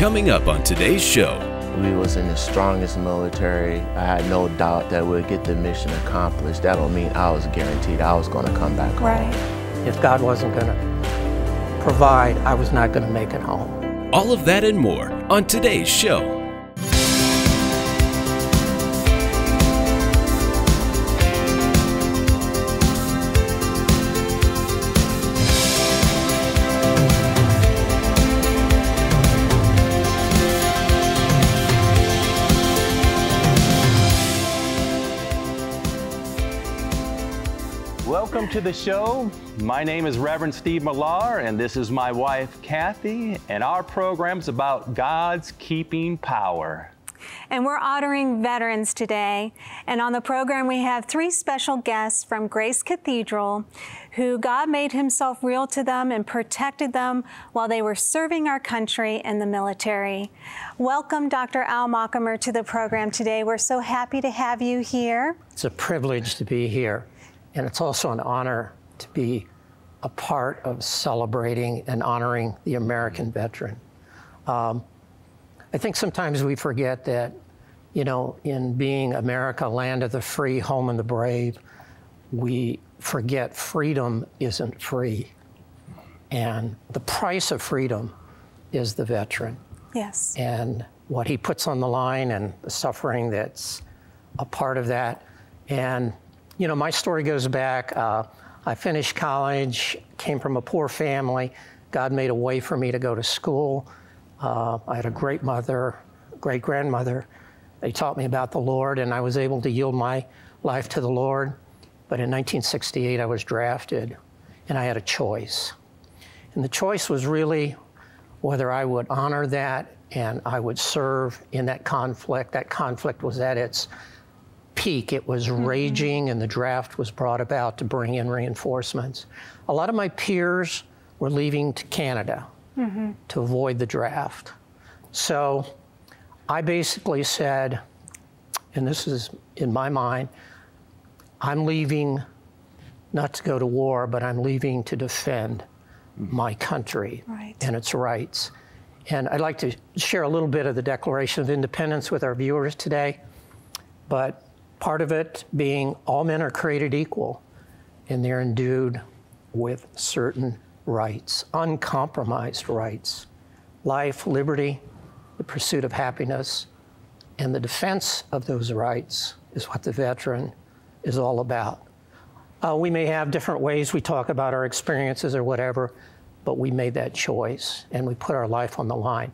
Coming up on today's show. We was in the strongest military. I had no doubt that we'd get the mission accomplished. That don't mean I was guaranteed I was going to come back Right. home. If God wasn't going to provide, I was not going to make it home. All of that and more on today's show. To the show. My name is Reverend Steve Millar, and this is my wife, Kathy, and our program's about God's keeping power. And we're honoring veterans today. And on the program, we have three special guests from Grace Cathedral who God made himself real to them and protected them while they were serving our country in the military. Welcome, Dr. Al Mockamer, to the program today. We're so happy to have you here. It's a privilege to be here, and it's also an honor to be a part of celebrating and honoring the American veteran. Um, I think sometimes we forget that, you know, in being America, land of the free, home of the brave, we forget freedom isn't free. And the price of freedom is the veteran Yes. and what he puts on the line and the suffering that's a part of that. And, you know, my story goes back. Uh, I finished college, came from a poor family. God made a way for me to go to school. Uh, I had a great mother, great grandmother. They taught me about the Lord, and I was able to yield my life to the Lord. But in 1968, I was drafted, and I had a choice. And the choice was really whether I would honor that and I would serve in that conflict. That conflict was at its peak. It was mm-hmm. raging, and the draft was brought about to bring in reinforcements. A lot of my peers were leaving to Canada mm-hmm. to avoid the draft. So I basically said, and this is in my mind, I'm leaving not to go to war, but I'm leaving to defend mm-hmm. my country Right. and its rights. And I'd like to share a little bit of the Declaration of Independence with our viewers today, but part of it being all men are created equal and they're endued with certain rights, uncompromised rights life, liberty, the pursuit of happiness, and the defense of those rights is what the veteran is all about. Uh, we may have different ways we talk about our experiences or whatever, but we made that choice and we put our life on the line.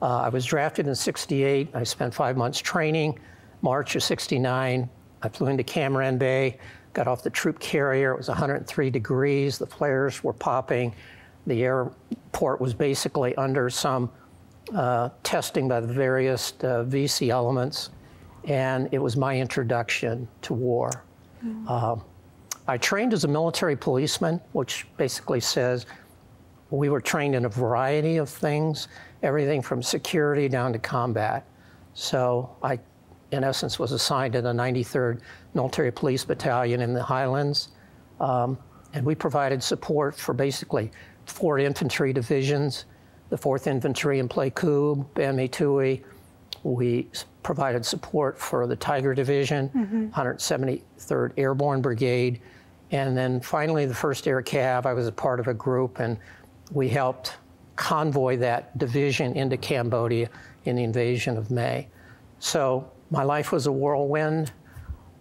Uh, I was drafted in 68. I spent five months training. March of 69, I flew into Cam Ranh Bay, got off the troop carrier. It was 103 degrees. The flares were popping. The airport was basically under some uh, testing by the various uh, VC elements. And it was my introduction to war. Um, I trained as a military policeman, which basically says we were trained in a variety of things, everything from security down to combat. So I, in essence, was assigned to the 93rd Military Police Battalion in the Highlands. Um, and we provided support for basically four infantry divisions, the 4th Infantry in Pleiku, Bamei We provided support for the Tiger Division, 173rd Airborne Brigade, and then finally the 1st Air Cav. I was a part of a group, and we helped convoy that division into Cambodia in the invasion of May. So my life was a whirlwind.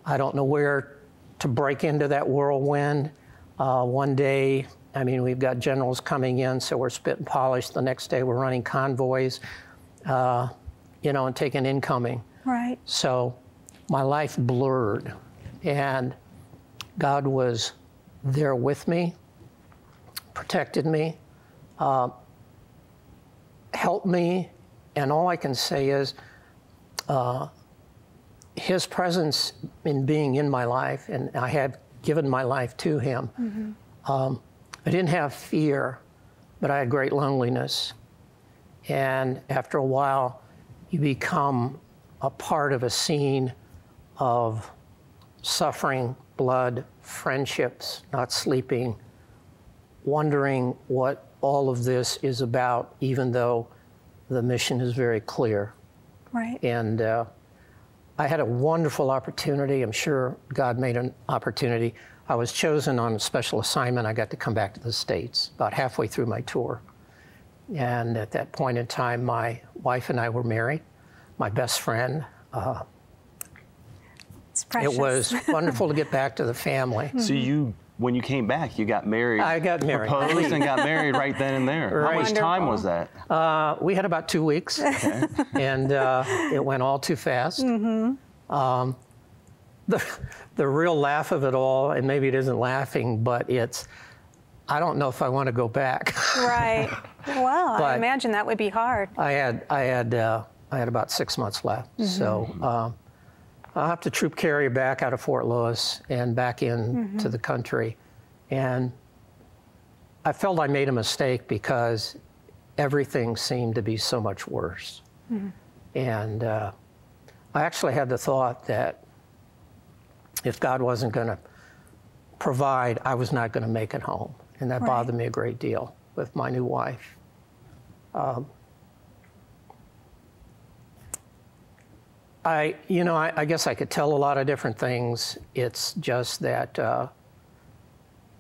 I don't know where to break into that whirlwind. Uh, one day, I mean, we've got generals coming in, so we're spit and polished. The next day, we're running convoys, uh, you know, and taking incoming. Right. So my life blurred, and God was there with me, protected me, uh, helped me, and all I can say is uh, His presence in being in my life, and I had given my life to Him. Um, I didn't have fear, but I had great loneliness. And after a while, you become a part of a scene of suffering, blood, friendships, not sleeping, wondering what all of this is about, even though the mission is very clear. Right. And uh, I had a wonderful opportunity. I'm sure God made an opportunity. I was chosen on a special assignment. I got to come back to the States about halfway through my tour. And at that point in time, my wife and I were married, my best friend. Uh, It's precious. it was wonderful to get back to the family. So you, when you came back, you got married. I got married. Proposed and got married right then and there. Right. How Right. much time was that? Uh, we had about two weeks, and uh, it went all too fast. Um, the, the real laugh of it all, and maybe it isn't laughing, but it's, I don't know if I want to go back. Right. Well, I imagine that would be hard. I had, I had, uh, I had about six months left, so um, I'll have to troop carrier back out of Fort Lewis and back into mm-hmm. the country, and I felt I made a mistake because everything seemed to be so much worse, mm-hmm. and uh, I actually had the thought that if God wasn't going to provide, I was not going to make it home, and that Right. bothered me a great deal with my new wife. Um, I, you know, I, I guess I could tell a lot of different things. It's just that uh,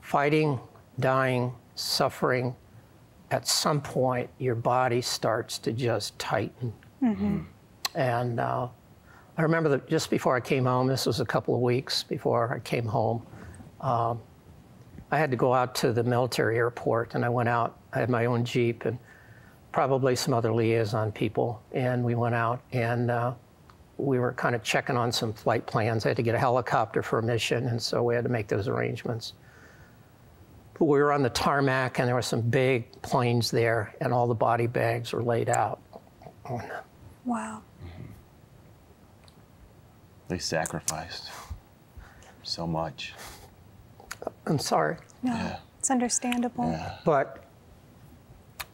fighting, dying, suffering, at some point your body starts to just tighten. And uh, I remember that just before I came home, this was a couple of weeks before I came home, um, I had to go out to the military airport, and I went out. I had my own Jeep and probably some other liaison people, and we went out and uh, we were kind of checking on some flight plans. I had to get a helicopter for a mission, and so we had to make those arrangements. But we were on the tarmac, and there were some big planes there, and all the body bags were laid out. Wow. Mm-hmm. They sacrificed so much. I'm sorry, No, Yeah. it's understandable. but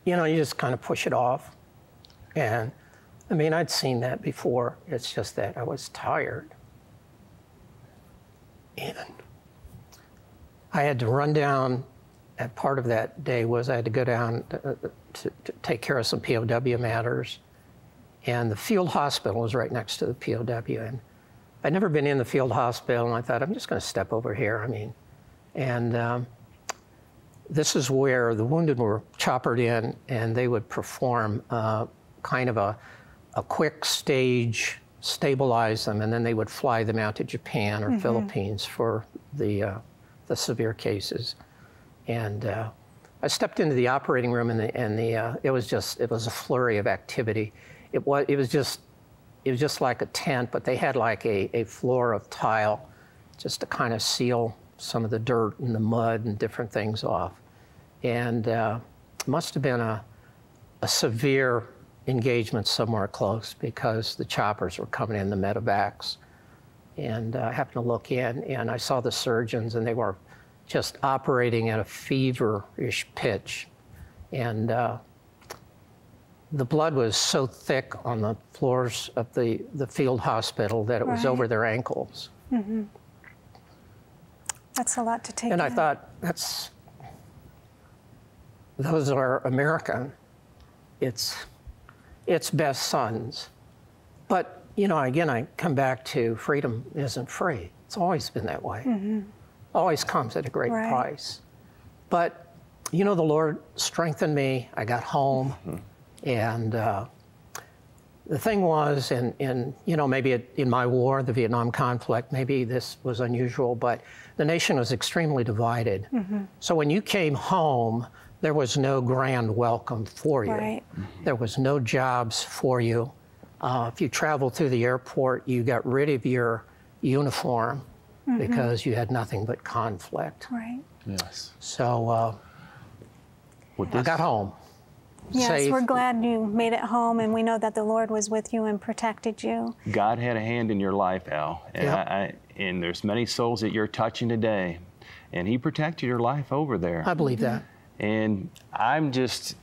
you know, you just kind of push it off. And I mean, I'd seen that before. It's just that I was tired. And I had to run down, and part of that day was I had to go down to, to, to take care of some POW matters. And the field hospital was right next to the POW. And I'd never been in the field hospital, and I thought, I'm just going to step over here. I mean, and um, this is where the wounded were choppered in, and they would perform uh, kind of a, a quick stage, stabilize them, and then they would fly them out to Japan or Philippines for the, uh, the severe cases. And uh, I stepped into the operating room, and, the, and the, uh, it was just it was a flurry of activity. It was it was just it was just like a tent, but they had like a, a floor of tile just to kind of seal some of the dirt and the mud and different things off. And uh, it must have been a, a severe engagement somewhere close because the choppers were coming in, the medevacs. And uh, I happened to look in and I saw the surgeons and they were just operating at a feverish pitch. And uh, the blood was so thick on the floors of the, the field hospital that it was Right. over their ankles. That's a lot to take And I thought, that's, those are American. It's, it's best sons. But, you know, again, I come back to freedom isn't free. It's always been that way. Mm-hmm. Always comes at a great Right. price. But, you know, the Lord strengthened me. I got home. Mm-hmm. And uh, the thing was, in, in you know, maybe it, in my war, the Vietnam conflict, maybe this was unusual, but the nation was extremely divided. Mm-hmm. So when you came home, there was no grand welcome for you. Right. There was no jobs for you. Uh, if you traveled through the airport, you got rid of your uniform because you had nothing but conflict. Right. Yes. So uh, With I got home. Yes, safe. we're glad you made it home, and we know that the Lord was with you and protected you. God had a hand in your life, Al, and, Yeah. I, I, and there's many souls that you're touching today, and He protected your life over there. I believe that. And I'm just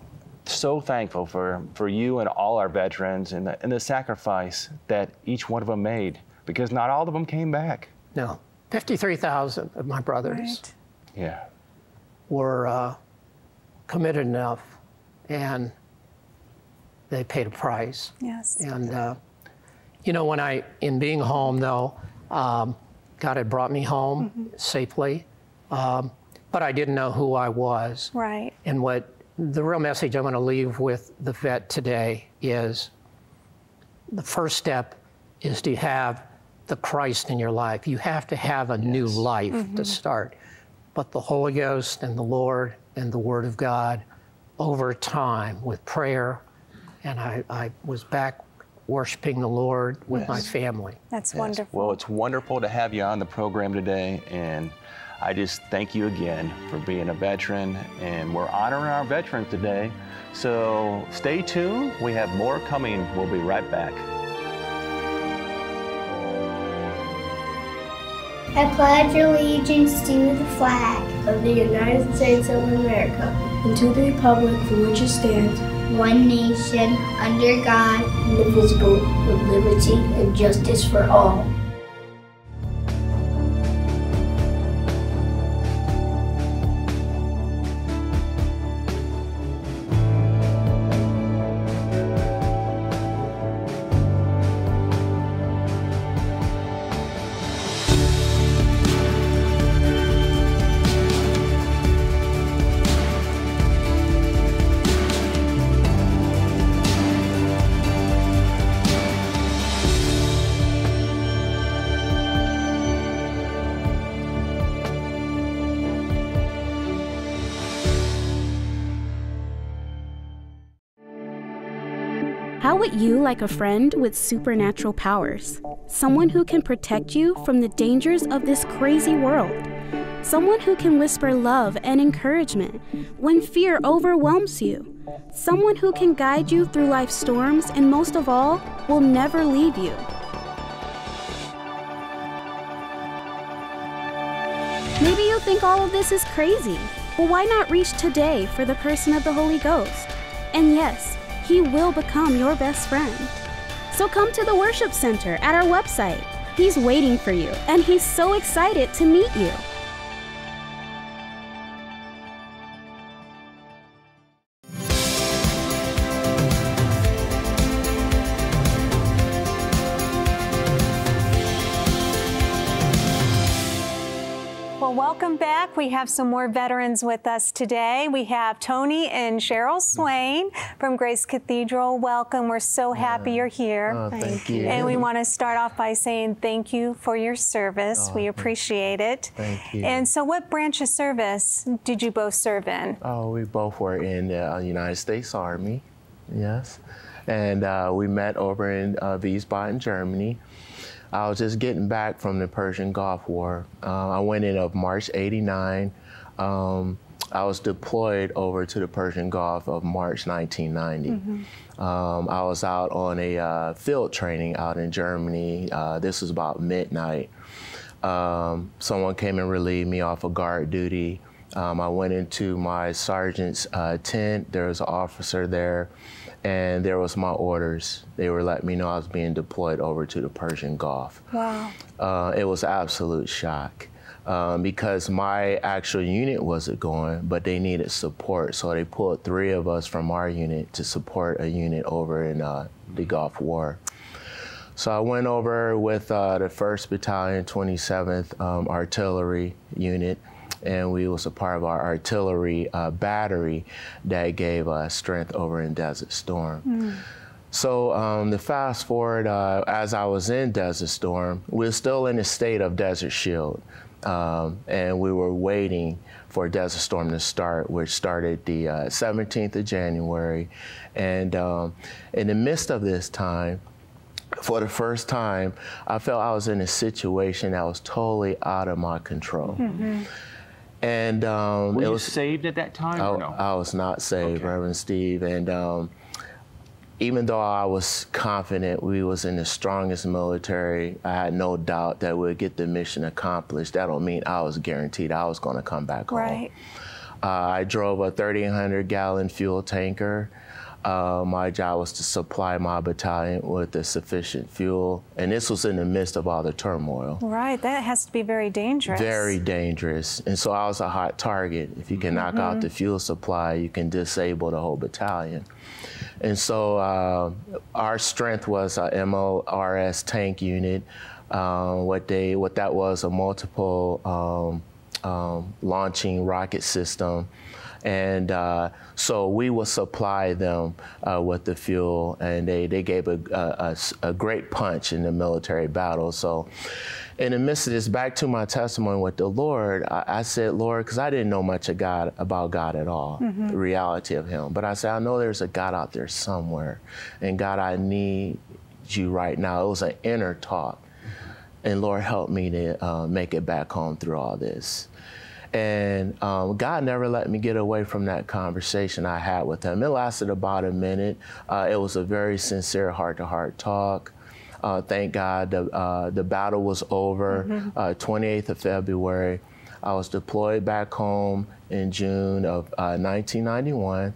so thankful for, for you and all our veterans and the, and the sacrifice that each one of them made because not all of them came back. No, 53,000 of my brothers Right. Yeah. were uh, committed enough and they paid a price. Yes. And, uh, you know, when I, in being home though, um, God had brought me home Mm-hmm. safely, um, but I didn't know who I was. Right. And what the real message I'm going to leave with the vet today is the first step is to have the Christ in your life. You have to have a new life to mm-hmm. start. But the Holy Ghost and the Lord and the Word of God over time with prayer. And I, I was back worshiping the Lord with my family. That's wonderful. Well, it's wonderful to have you on the program today, and I just thank you again for being a veteran. And we're honoring our veterans today. So stay tuned. We have more coming. We'll be right back. I pledge allegiance to the flag of the United States of America and to the republic for which it stands, one nation, under God, indivisible, with liberty and justice for all. You like a friend with supernatural powers? Someone who can protect you from the dangers of this crazy world? Someone who can whisper love and encouragement when fear overwhelms you? Someone who can guide you through life's storms and, most of all, will never leave you? Maybe you think all of this is crazy. Well, why not reach today for the person of the Holy Ghost? And yes, he will become your best friend. So come to the worship center at our website. He's waiting for you, and he's so excited to meet you. We have some more veterans with us today. We have Tony and Cheryl Swain from Grace Cathedral. Welcome. We're so happy you're here. Oh, thank you. And we want to start off by saying thank you for your service. we appreciate it. Thank you. And so, what branch of service did you both serve in? Oh, we both were in the uh, United States Army, yes. And uh, we met over in uh, Wiesbaden, Germany. I was just getting back from the Persian Gulf War. Uh, I went in of March 89. Um, I was deployed over to the Persian Gulf of March 1990. Um, I was out on a uh, field training out in Germany. Uh, this was about midnight. Um, someone came and relieved me off of guard duty. Um, I went into my sergeant's uh, tent. There was an officer there, and there was my orders. They were letting me know I was being deployed over to the Persian Gulf. Wow. Uh, it was absolute shock um, because my actual unit wasn't going, but they needed support. So they pulled three of us from our unit to support a unit over in uh, the Gulf War. So I went over with uh, the 1st Battalion, 27th um, Artillery Unit, and we was a part of our artillery uh, battery that gave us strength over in Desert Storm. So um, the fast forward, uh, as I was in Desert Storm, we were still in the state of Desert Shield, um, and we were waiting for Desert Storm to start, which started the uh, 17th of January. And um, in the midst of this time, for the first time, I felt I was in a situation that was totally out of my control. And um, Were it you was saved at that time I, or no? I was not saved, Okay. Reverend Steve, and um, even though I was confident we was in the strongest military, I had no doubt that we'd get the mission accomplished. That don't mean I was guaranteed I was going to come back home. Right. Uh, I drove a 1,300 gallon fuel tanker. Uh, my job was to supply my battalion with the sufficient fuel, and this was in the midst of all the turmoil. Right, that has to be very dangerous. Very dangerous, and so I was a hot target. If you can knock out the fuel supply, you can disable the whole battalion. And so uh, our strength was a MLRS tank unit. Uh, what they what that was a multiple um, um, launching rocket system and uh, so we will supply them uh, with the fuel, and they, they gave a, a, a, great punch in the military battle. So, in the midst of this, back to my testimony with the Lord, I, I said, Lord, because I didn't know much of God, about God at all, mm-hmm. the reality of Him. But I said, I know there's a God out there somewhere, and God, I need you right now. It was an inner talk. And Lord, help me to uh, make it back home through all this. And um, God never let me get away from that conversation I had with him. It lasted about a minute. Uh, it was a very sincere heart to heart talk. Uh, thank God the, uh, the battle was over, mm-hmm. 28th uh, of February. I was deployed back home in June of 1991. Uh,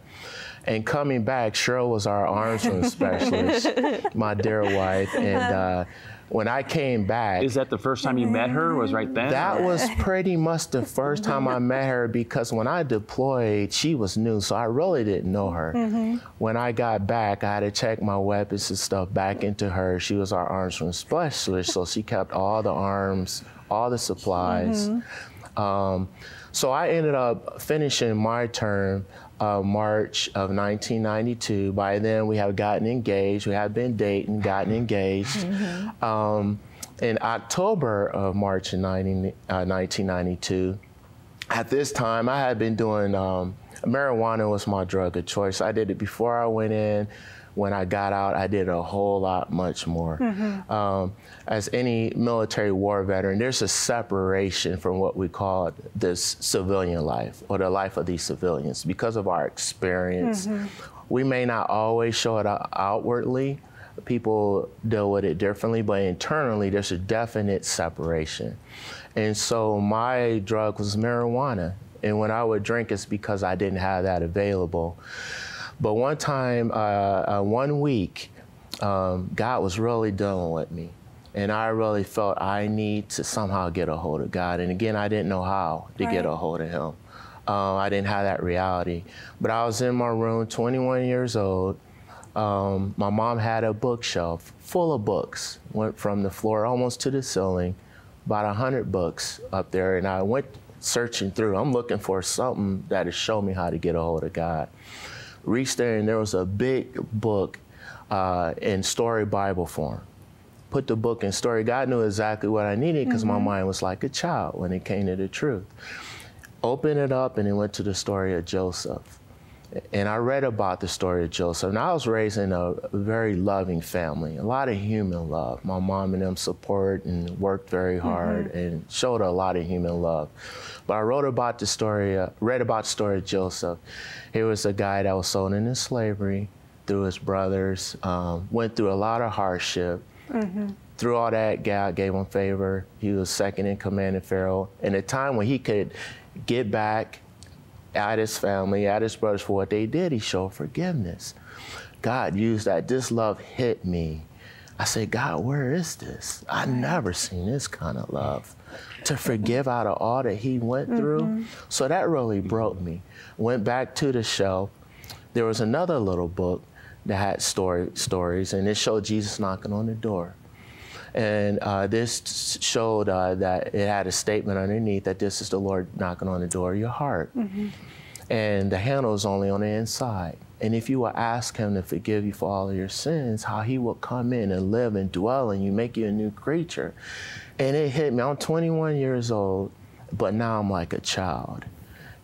and coming back, Cheryl was our arms room specialist, my dear wife. And uh, when I came back. Is that the first time you met her? Was right then? That was pretty much the first time I met her because when I deployed, she was new, so I really didn't know her. Mm-hmm. When I got back, I had to check my weapons and stuff back into her. She was our arms room specialist, so she kept all the arms, all the supplies. Mm-hmm. Um, so I ended up finishing my term uh, March of 1992. By then, we have gotten engaged. We had been dating, gotten engaged. Mm-hmm. Um, in October of March 90, uh, 1992, at this time, I had been doing um, marijuana was my drug of choice. I did it before I went in when I got out, I did a whole lot much more. Mm-hmm. Um, as any military war veteran, there's a separation from what we call this civilian life or the life of these civilians because of our experience. Mm-hmm. We may not always show it outwardly. People deal with it differently, but internally, there's a definite separation. And so my drug was marijuana. And when I would drink, it's because I didn't have that available. But one time, uh, uh, one week, um, God was really dealing with me. And I really felt I need to somehow get a hold of God. And again, I didn't know how to right. get a hold of Him. Uh, I didn't have that reality. But I was in my room, 21 years old. Um, my mom had a bookshelf full of books, went from the floor almost to the ceiling, about 100 books up there. And I went searching through. I'm looking for something that would show me how to get a hold of God reached there and there was a big book uh, in story Bible form. Put the book in story. God knew exactly what I needed because mm-hmm. my mind was like a child when it came to the truth. Opened it up and it went to the story of Joseph. And I read about the story of Joseph. And I was raised in a very loving family, a lot of human love. My mom and them support and worked very hard mm-hmm. and showed a lot of human love. But I wrote about the story, uh, read about the story of Joseph. He was a guy that was sold into slavery through his brothers, um, went through a lot of hardship. Mm-hmm. Through all that, God gave him favor. He was second in command in Pharaoh. In a time when he could get back at his family, at his brothers for what they did, he showed forgiveness. God used that. This love hit me. I said, God, where is this? I never seen this kind of love. To forgive out of all that he went through. Mm-hmm. So that really broke me. Went back to the shelf. There was another little book that had story, stories, and it showed Jesus knocking on the door. And uh, this showed uh, that it had a statement underneath that this is the Lord knocking on the door of your heart. Mm-hmm. And the handle is only on the inside. And if you will ask Him to forgive you for all of your sins, how He will come in and live and dwell in you, make you a new creature. And it hit me. I'm 21 years old, but now I'm like a child.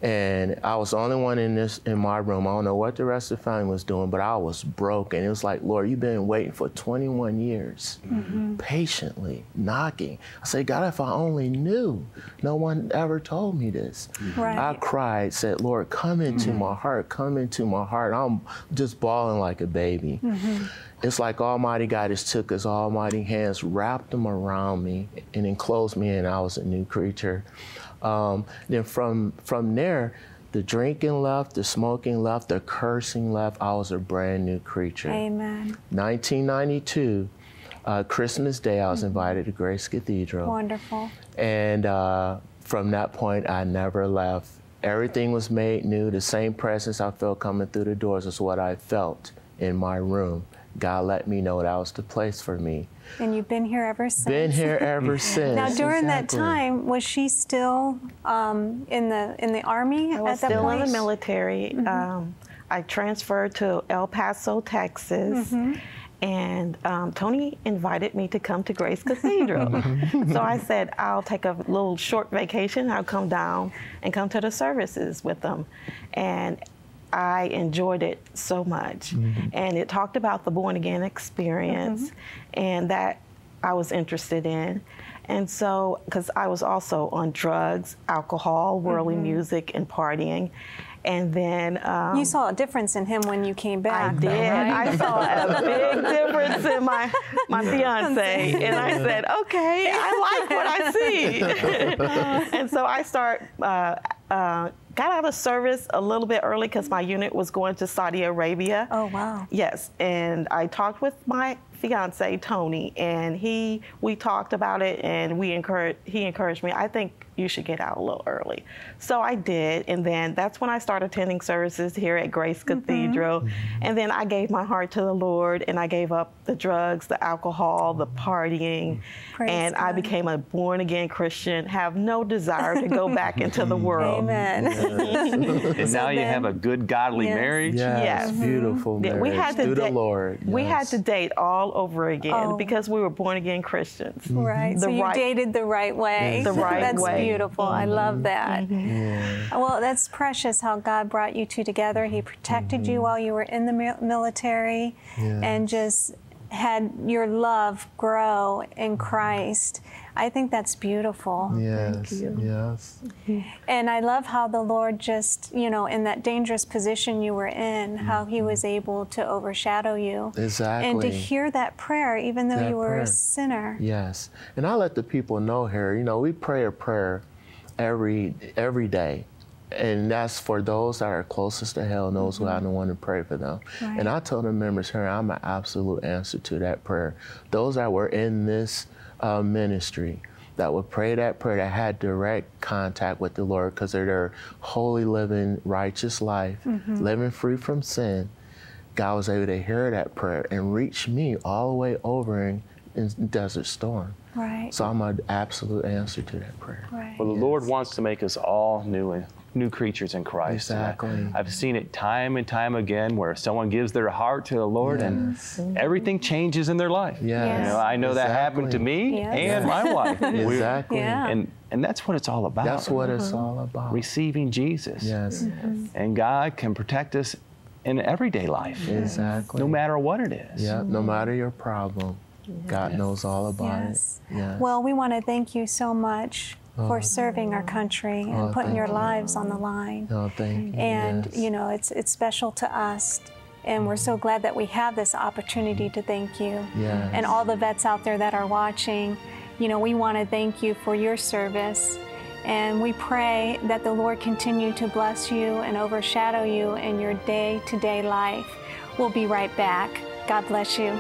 And I was the only one in this in my room. I don't know what the rest of the family was doing, but I was broken. It was like, Lord, you've been waiting for 21 years, mm-hmm. patiently knocking. I said, God, if I only knew, no one ever told me this. Right. I cried, said, Lord, come into mm-hmm. my heart, come into my heart. I'm just bawling like a baby. Mm-hmm. It's like Almighty God just took His almighty hands, wrapped them around me, and enclosed me, and I was a new creature. Um, then from from there, The drinking left, the smoking left, the cursing left. I was a brand new creature. Amen. 1992, uh, Christmas Day, I was Mm-hmm. invited to Grace Cathedral. Wonderful. And uh, from that point, I never left. Everything was made new. The same presence I felt coming through the doors was what I felt in my room. God let me know that was the place for me. And you've been here ever since. Been here ever since. Now, during that time, was she still um, in the in the army I was still point? in the military. Um, I transferred to El Paso, Texas. Mm-hmm. And um, Tony invited me to come to Grace Cathedral. so I said, I'll take a little short vacation. I'll come down and come to the services with them. And I enjoyed it so much. And it talked about the born again experience, and that I was interested in. And so, because I was also on drugs, alcohol, worldly music, and partying. And then um, You saw a difference in him when you came back. I did. right? I saw a big difference in my my fiance, and I said, "Okay, I like what I see." and so I start. Uh, uh, got out of service a little bit early because my unit was going to Saudi Arabia. Oh wow. Yes, and I talked with my fiance Tony, and he we talked about it, and we encouraged he encouraged me. I think you should get out a little early, so I did, and then that's when I started attending services here at Grace mm-hmm. Cathedral, mm-hmm. and then I gave my heart to the Lord, and I gave up the drugs, the alcohol, the partying, Praise and I became a born again Christian. Have no desire to go back into the mm-hmm. world. Amen. And now you have a good, godly Yes. marriage. Yes, Yes. beautiful Yeah, marriage we had to through the date- Lord. We had to date all over again Oh. because we were born again Christians. Mm-hmm. Right. so The you right- dated the right way. The right That's way. Mm-hmm. beautiful. I love mm-hmm. that. Mm-hmm. Well, that's precious how God brought you two together. He protected you while you were in the mil- military and just had your love grow in Christ. I think that's beautiful. Yes, yes. And I love how the Lord just, you know, in that dangerous position you were in, how He mm-hmm. was able to overshadow you. Exactly. And to hear that prayer, even though That you were prayer. a sinner. Yes, and I let the people know here. You know, we pray a prayer every every day, and that's for those that are closest to hell, and those who have no mm-hmm. one to pray for them. Right. And I told the members here, I'm an absolute answer to that prayer. Those that were in this uh, ministry that would pray that prayer, that had direct contact with the Lord, because they're their holy, living, righteous life, living free from sin. God was able to hear that prayer and reach me all the way over in, in Desert Storm. Right. So I'm an absolute answer to that prayer. right. Well, the Lord wants to make us all new new creatures in Christ. I- Exactly. I've seen it time and time again where someone gives their heart to the Lord Yes. and everything changes in their life. Yes. You know, I know that happened to me Yes. and my wife. Exactly. Yeah. and and that's what it's all about. That's what it's all uh-huh. about. receiving Jesus. Yes, mm-hmm. And God can protect us in everyday life, exactly. no matter what it is. Yeah, no mm-hmm. matter your problem, God knows all about Yes. it. Yes. Well, we want to thank you so much for oh. serving our country and Oh, putting your lives on the line. no, thank you. And, yes. you know, it's, it's special to us. And we're so glad that we have this opportunity to thank you. Yes. And all the vets out there that are watching, you know, we want to thank you for your service. And we pray that the Lord continue to bless you and overshadow you in your day to day life. We'll be right back. God bless you.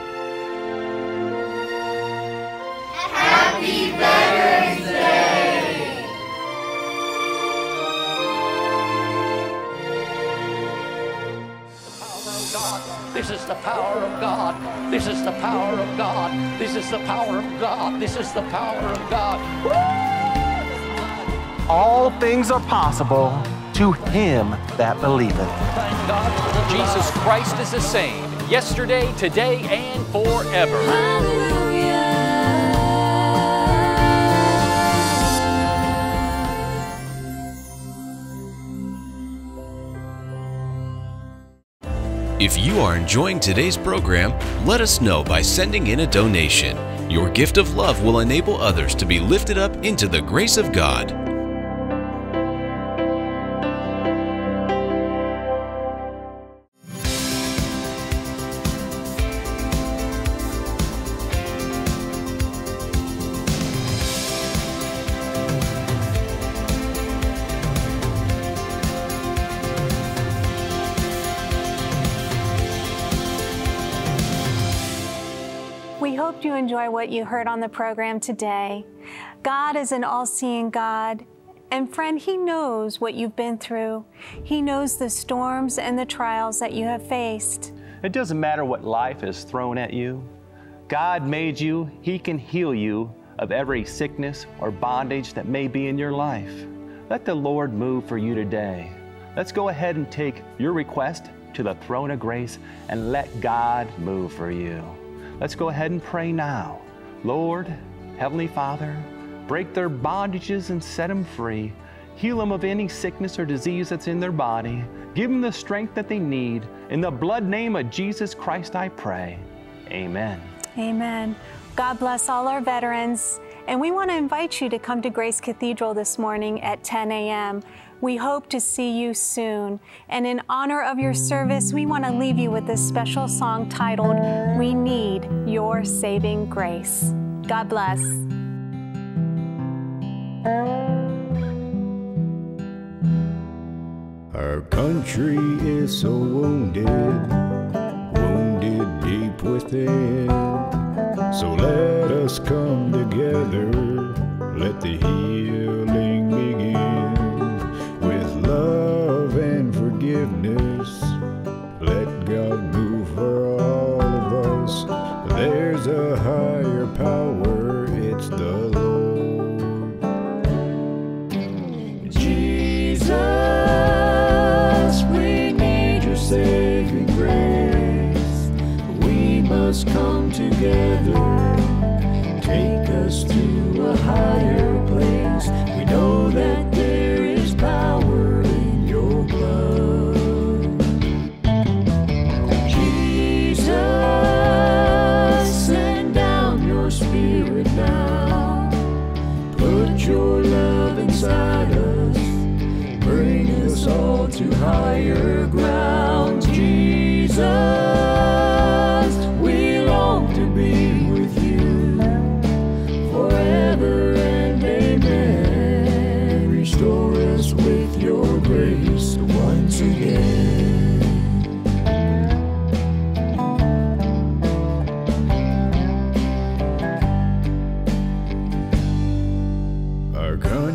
This is the power of God. This is the power of God. This is the power of God. This is the power of God. All things are possible to him that believeth. Thank God. Jesus Christ is the same yesterday, today, and forever. If you are enjoying today's program, let us know by sending in a donation. Your gift of love will enable others to be lifted up into the grace of God. You enjoy what you heard on the program today. God is an all seeing God. And friend, He knows what you've been through. He knows the storms and the trials that you have faced. It doesn't matter what life has thrown at you. God made you, He can heal you of every sickness or bondage that may be in your life. Let the Lord move for you today. Let's go ahead and take your request to the throne of grace and let God move for you. Let's go ahead and pray now. Lord, Heavenly Father, break their bondages and set them free. Heal them of any sickness or disease that's in their body. Give them the strength that they need. In the blood name of Jesus Christ, I pray. Amen. Amen. God bless all our veterans. And we want to invite you to come to Grace Cathedral this morning at 10 a.m. We hope to see you soon. And in honor of your service, we want to leave you with this special song titled, We Need Your Saving Grace. God bless. Our country is so wounded, wounded deep within. So let us come together, let the healing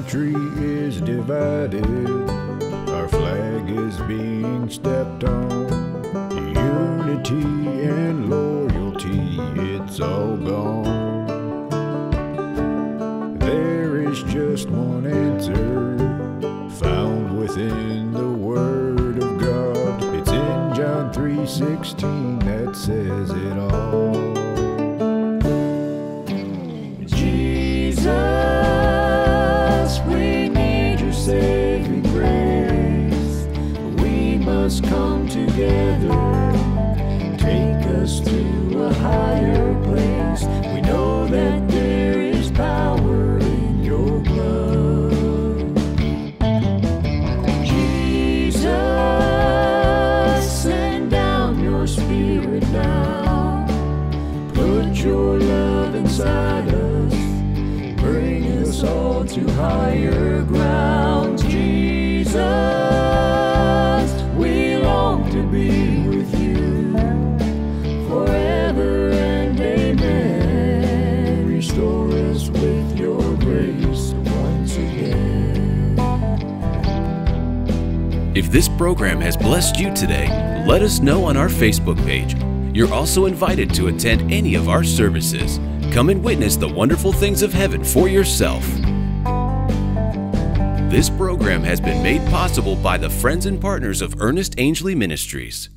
country is divided, our flag is being stepped on. Unity and loyalty, it's all gone. There is just one answer found within the Word of God. It's in John 3:16 that says it all. To higher ground. Jesus, we long to be with you forever and amen. Restore us with your grace once again. If this program has blessed you today, let us know on our Facebook page. You're also invited to attend any of our services. Come and witness the wonderful things of heaven for yourself. This program has been made possible by the friends and partners of Ernest Angley Ministries.